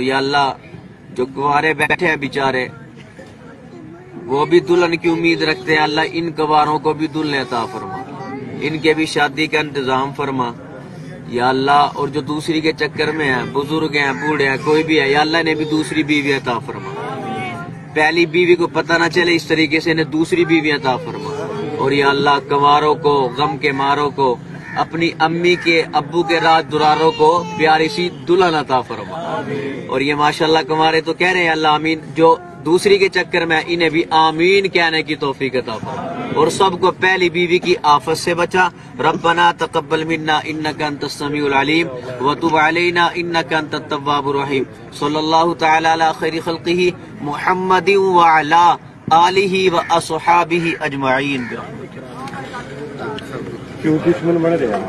یا اللہ جو گوارے بیٹھے ہیں بیچارے، وہ بھی دلہن کی امید رکھتے ہیں، اللہ ان گواروں کو بھی دلہن عطا فرما۔ ان کے بھی شادی کا انتظام فرما۔ یا اللہ، اور جو دوسری کے چکر میں ہیں، بزرگ ہیں، بوڑھے ہیں، کوئی بھی ہے، یا اللہ نے بھی دوسری بیوی عطا فرما۔ پہلی بیوی کو پتہ نہ چلے اس طریقے سے انہیں دوسری بیوی عطا فرما۔ اور یا اللہ کنواروں کو، غم کے ماروں کو اپنی امی کے ابو کے رات دراروں کو پیاری سی دلہن عطا فرما۔ اور یہ ماشاءاللہ کمارے تو کہہ رہے ہیں اللہ آمین، جو دوسری کے چکر میں انہیں بھی آمین کہنے کی توفیق عطا فرما۔ اور سب کو پہلی بیوی کی آفت سے بچا۔ ربنا تقبل منا انکا انت السمیع العلیم وتب علینا انکا انت التواب الرحیم۔ صلی اللہ تعالی علی خیر خلقہ محمد وعلا آلہ و اصحابہ اجمعین۔ برحمت کیوں دشمن بن رہے ہیں